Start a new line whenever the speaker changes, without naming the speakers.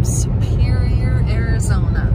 From Superior, Arizona.